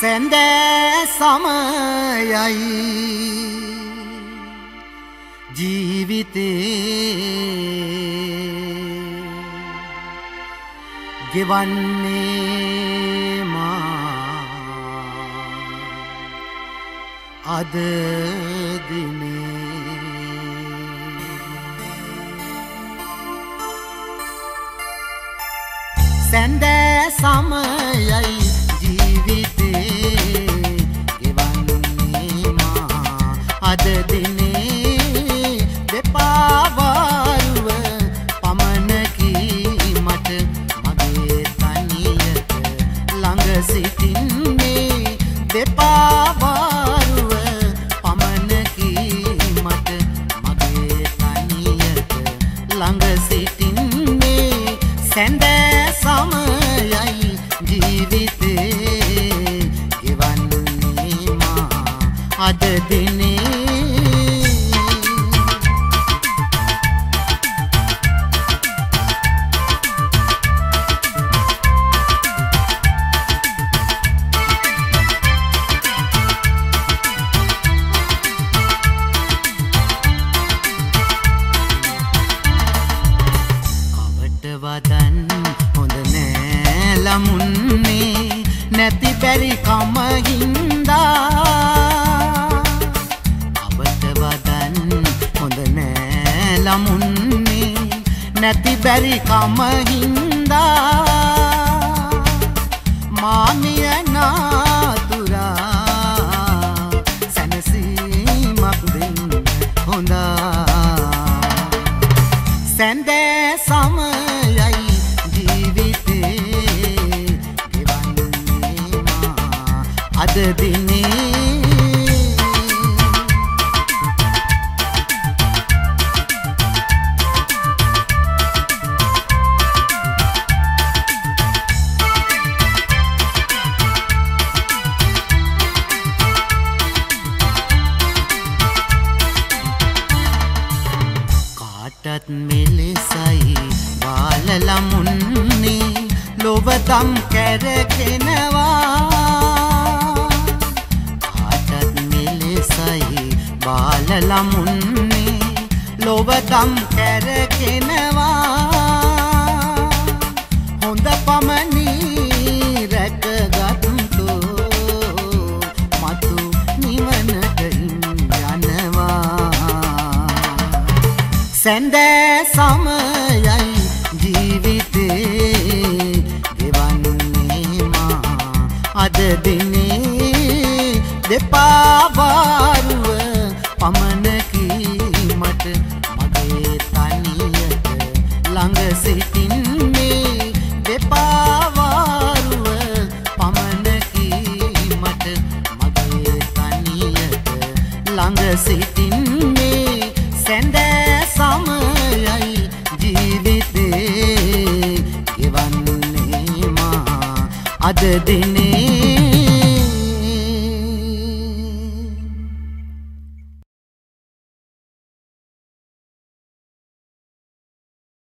සැඳෑ සමයයි. ජීවිතේ ගෙවන්නේ මා අද දිනේ. සැන්දෑ සමයයි. ළඟ සිටින්නේ දෙපාවාරුව පමණකි මට මගේ තනියට ළඟ සිටින්නේ සැඳෑ සමයයි ජීවිතේ ගෙවන්නේ මා. අද හොඳ නෑ ළමුන්නේ නැති බැරි කම හින්දා කවට වදන් හොඳ නෑ ළමුන්නේ නැති බැරි කම හින්දා මාමිය නාතුරා සැනසීමක් දෙන්න හොඳා. සැන්දෑ සමයයි අද දිනේ කාටත් මෙලෙසයි බාලලමුන්නේ ලොවදම් කැරකෙනවා. කාටත් බාලලමුන්නේ ලොවදම් කැරකෙනවා හොඳ පමණී රැකගත්තු මතු නිවනට යනවා. සැන්දෑ සමයයි ජීවිතේ ගෙවන්නේ මා. අද දිනේ දෙපාවාරුව පමණකි මට මගේ තනියට ළඟ සිටින්නේ දෙපාවාරුව පමණකි මට මගේ තනියට ළඟ සිටින්නේ සැඳෑ සමයයි ජීවිතේ ගෙවන්නේ මා අද දිනේ